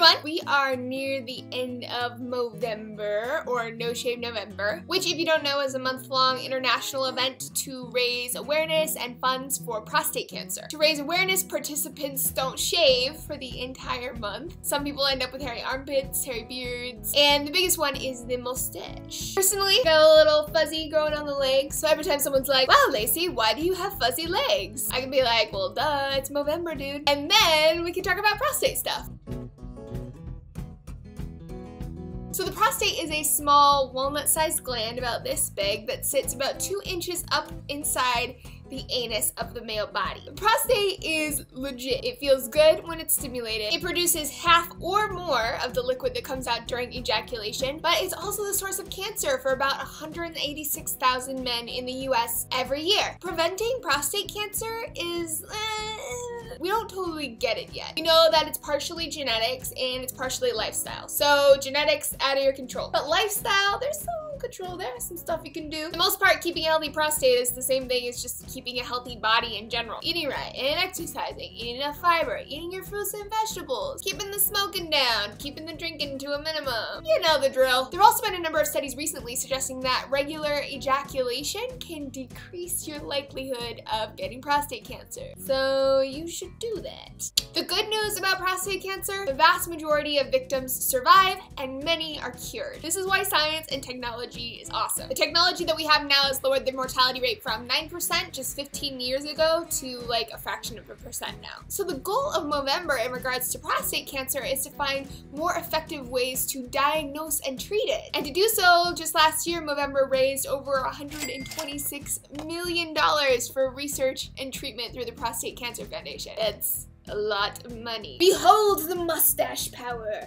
fun. We are near the end of November, or No Shave November, which if you don't know is a month-long international event to raise awareness and funds for prostate cancer. To raise awareness, participants don't shave for the entire month. Some people end up with hairy armpits, hairy beards, and the biggest one is the mustache. Personally, I got a little fuzzy growing on the legs, so every time someone's like, wow, Laci, why do you have fuzzy legs? I can be like, well, duh, it's November, dude. And then we can talk about prostate stuff. So the prostate is a small walnut-sized gland about this big that sits about two inches up inside the anus of the male body. The prostate is legit. It feels good when it's stimulated. It produces half or more of the liquid that comes out during ejaculation, but it's also the source of cancer for about 186,000 men in the US every year. Preventing prostate cancer is eh, we don't totally get it yet. We know that it's partially genetics and it's partially lifestyle. So genetics out of your control. But lifestyle, there's some control there, some stuff you can do. For the most part, keeping a healthy prostate is the same thing as just keeping a healthy body in general. Eating right and exercising, eating enough fiber, eating your fruits and vegetables, keeping the smoking down, keeping the drinking to a minimum. You know the drill. There have also been a number of studies recently suggesting that regular ejaculation can decrease your likelihood of getting prostate cancer. So you should do that. The good news about prostate cancer, the vast majority of victims survive and many are cured. This is why science and technology is awesome. The technology that we have now has lowered the mortality rate from 9% just 15 years ago to like a fraction of a percent now. So the goal of Movember in regards to prostate cancer is to find more effective ways to diagnose and treat it. And to do so, just last year, Movember raised over $126 million for research and treatment through the Prostate Cancer Foundation. It's a lot of money. Behold the mustache power!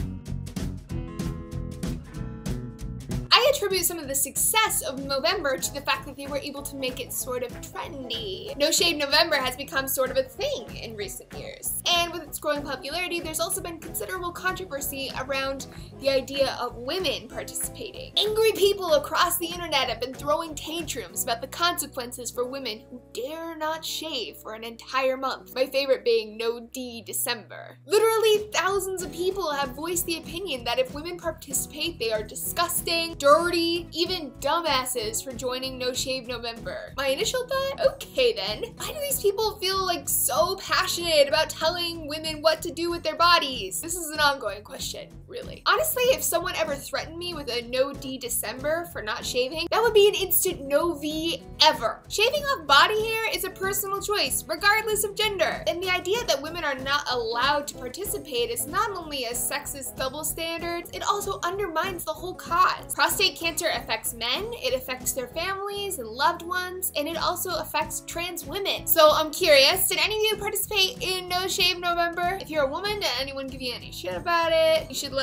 I attribute some of the success of Movember to the fact that they were able to make it sort of trendy. No Shave November has become sort of a thing in recent years. And with its growing popularity, there's also been considerable controversy around the idea of women participating. Angry people across the internet have been throwing tantrums about the consequences for women who dare not shave for an entire month. My favorite being No D December. Literally thousands of people have voiced the opinion that if women participate, they are disgusting, dirty, even dumbasses for joining No Shave November. My initial thought, okay then, why do these people feel like so passionate about telling women what to do with their bodies? This is an ongoing question, really. Honestly, if someone ever threatened me with a no D December for not shaving, that would be an instant no V ever. Shaving off body hair is a personal choice, regardless of gender. And the idea that women are not allowed to participate is not only a sexist double standard, it also undermines the whole cause. Prostate cancer affects men, it affects their families and loved ones, and it also affects trans women. So I'm curious, did any of you participate in No Shave November? If you're a woman, did anyone give you any shit about it? You should let